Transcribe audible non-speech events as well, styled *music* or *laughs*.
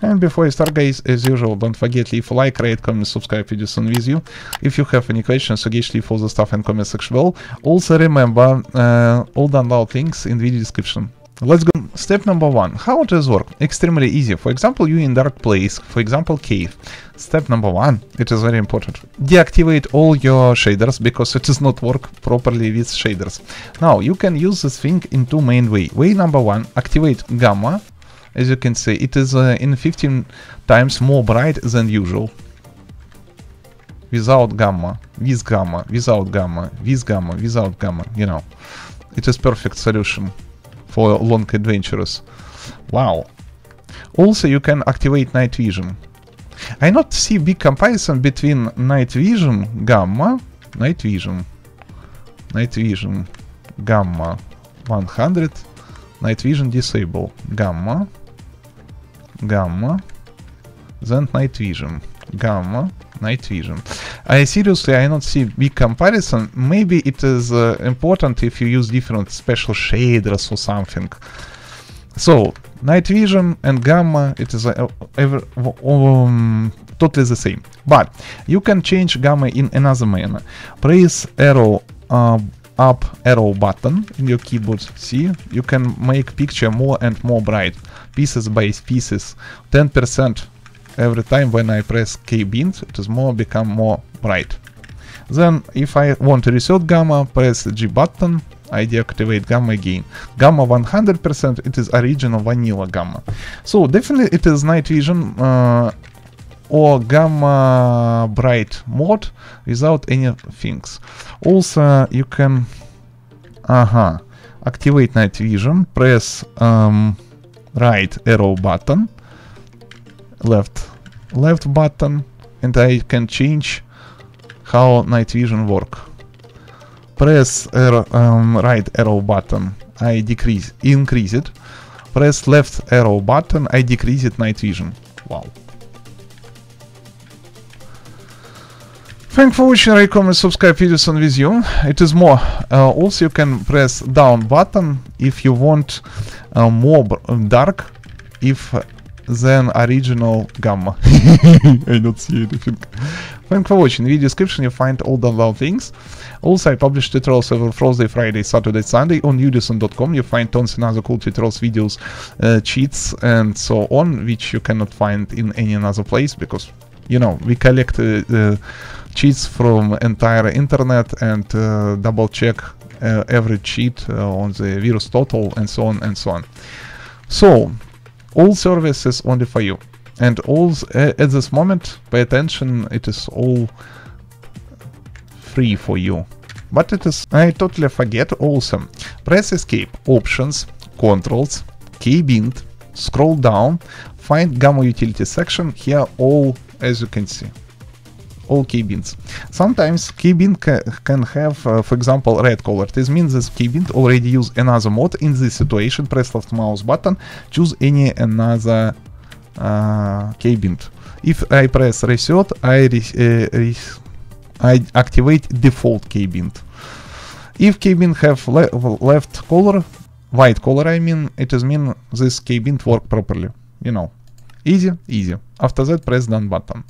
And before you start guys, as usual, don't forget leave a like, rate, comment, subscribe videos on with you. If you have any questions, suggest leave all the stuff in comment section below. Also remember, uh, all download links in video description. Let's go. Step number one. How does work? Extremely easy. For example, you in dark place, for example, cave. Step number one, it is very important. Deactivate all your shaders because it does not work properly with shaders. Now, you can use this thing in two main way. Way number one, activate gamma. As you can see, it is uh, in 15 times more bright than usual. Without gamma, with gamma, without gamma, with gamma, without gamma, you know. It is perfect solution for long adventures. Wow. Also, you can activate night vision. I not see big comparison between night vision, gamma, night vision, night vision, gamma 100, night vision disable, gamma, gamma, then night vision, gamma, night vision. I seriously, I not see big comparison. Maybe it is uh, important if you use different special shaders or something. So, night vision and gamma, it is uh, ever, um, totally the same. But you can change gamma in another manner. Press arrow uh, up arrow button in your keyboard. See, you can make picture more and more bright, pieces by pieces, 10% every time when I press keybind, it is more become more bright. Then if I want to reset gamma, press G button, I deactivate gamma again. Gamma 100%, it is original vanilla gamma. So definitely it is night vision uh, or gamma bright mode without any things. Also you can uh activate night vision, press um, right arrow button, left left button and I can change how night vision work. Press arrow, um, right arrow button, I decrease, increase it. Press left arrow button, I decrease it night vision. Wow. Thank for watching, like, comment, subscribe videos on with. It is more. Uh, also you can press down button if you want uh, more dark if than original gamma. *laughs* I don't see anything. Thanks for watching. In the description you find all the download links. Also I publish tutorials every Thursday, Friday, Saturday, Sunday on udisen.com. You find tons and other cool tutorials, videos, uh, cheats and so on, which you cannot find in any other place because, you know, we collect uh, uh, cheats from entire internet and uh, double check uh, every cheat uh, on the VirusTotal and so on and so on. So, all services only for you. And all at this moment pay attention it is all free for you. But it is i totally forget also press escape options controls keybind scroll down find gamma utility section here all as you can see all keybind. Sometimes keybind ca can have, uh, for example, red color. This means this keybind already use another mode. In this situation, press left mouse button, choose any another uh, keybind. If I press reset, I, re uh, I activate default keybind. If keybind have le left color, white color I mean, it is mean this keybind work properly. You know, easy, easy. After that, press done button.